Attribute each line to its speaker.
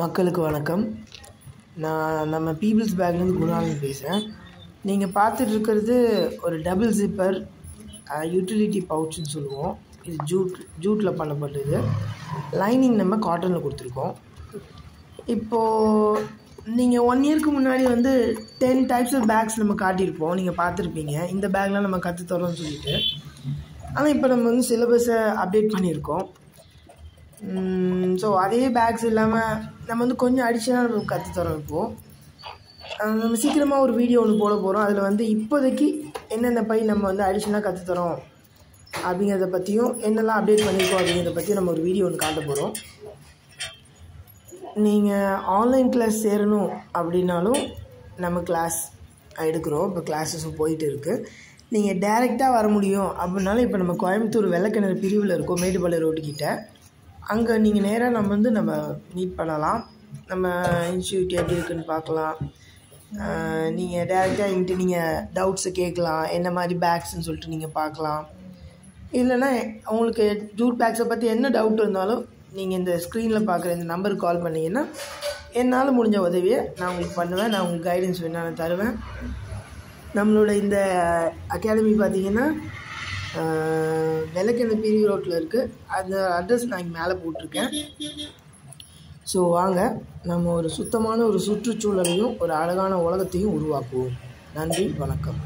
Speaker 1: மக்களுக்கு வணக்கம். நான் நம்ம பீப்புள்ஸ் பேக்லேருந்து குணாலன் பேசுகிறேன் நீங்கள் பார்த்துட்டு இருக்கிறது ஒரு டபுள் ஜிப்பர் யூட்டிலிட்டி பவுச்சுன்னு சொல்லுவோம். இது ஜூட் ஜூட்டில் பண்ணப்பட்டது. லைனிங் நம்ம காட்டனில் கொடுத்துருக்கோம். இப்போது நீங்கள் ஒன் இயர்க்கு முன்னாடி வந்து டென் டைப்ஸ் ஆஃப் பேக்ஸ் நம்ம காட்டியிருப்போம். நீங்கள் பார்த்துருப்பீங்க. இந்த பேக்லாம் நம்ம கற்றுத்தரோம்னு சொல்லிட்டு. ஆனால் இப்போ நம்ம வந்து சிலபஸை அப்டேட் பண்ணியிருக்கோம். ஸோ அதே பேக்ஸ் இல்லாமல் நம்ம வந்து கொஞ்சம் அடிஷனலாக நம்ம கற்றுத்தரோம் இப்போது நம்ம சீக்கிரமாக ஒரு வீடியோ ஒன்று போட போகிறோம் அதில் வந்து இப்போதைக்கு என்னென்ன பை நம்ம வந்து அடிஷனலாக கற்றுத்தரோம் அப்படிங்கிறத பற்றியும் என்னெல்லாம் அப்டேட் பண்ணியிருக்கோம் அப்படிங்கிறத பற்றியும் நம்ம ஒரு வீடியோ ஒன்று காட்ட போகிறோம் நீங்கள் ஆன்லைன் கிளாஸ் சேரணும் அப்படின்னாலும் நம்ம கிளாஸ் எடுக்கிறோம். இப்போ கிளாஸஸும் போயிட்டு இருக்குது நீங்கள் டேரெக்டாக வர முடியும் அப்படின்னாலும் இப்போ நம்ம கோயம்புத்தூர் வெள்ளக்கிணறு பிரிவில் இருக்கோம் மேட்டுப்பாளையம் ரோட்டுக்கிட்ட அங்கே நீங்கள் நேராக நம்ம வந்து நம்ம மீட் பண்ணலாம். நம்ம இன்ஸ்டியூட் எப்படி இருக்குன்னு பார்க்கலாம். நீங்கள் டேரெக்டாக என்கிட்ட நீங்கள் டவுட்ஸை கேட்கலாம். என்ன மாதிரி பேக்ஸ்ன்னு சொல்லிட்டு நீங்கள் பார்க்கலாம். இல்லைன்னா உங்களுக்கு ஜூட் பேக்ஸை பற்றி என்ன டவுட் இருந்தாலும் நீங்கள் இந்த ஸ்க்ரீனில் பார்க்குற இந்த நம்பருக்கு கால் பண்ணிங்கன்னா என்னால் முடிஞ்ச உதவியை நான் உங்களுக்கு பண்ணுவேன். நான் உங்களுக்கு கைடன்ஸ் வேணாலும் தருவேன். நம்மளோட இந்த அகாடமி பார்த்தீங்கன்னா வெள்ளக்கிணறு பிரிவு ரோட்டில் இருக்குது அந்த அட்ரஸ் நான் இங்கே மேலே போட்டிருக்கேன். ஸோ வாங்க. நம்ம ஒரு சுத்தமான ஒரு சுற்றுச்சூழலையும் ஒரு அழகான உலகத்தையும் உருவாக்குவோம். நன்றி வணக்கம்.